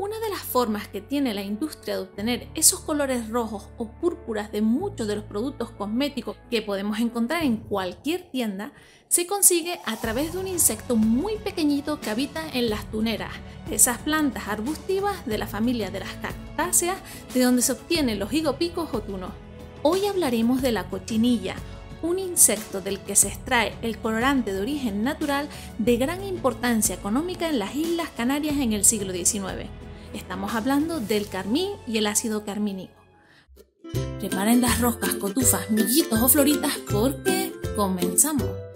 Una de las formas que tiene la industria de obtener esos colores rojos o púrpuras de muchos de los productos cosméticos que podemos encontrar en cualquier tienda se consigue a través de un insecto muy pequeñito que habita en las tuneras, esas plantas arbustivas de la familia de las cactáceas de donde se obtienen los higopicos o tunos. Hoy hablaremos de la cochinilla, un insecto del que se extrae el colorante de origen natural de gran importancia económica en las Islas Canarias en el siglo XIX. Estamos hablando del carmín y el ácido carmínico. Preparen las roscas, cotufas, millitos o floritas porque comenzamos.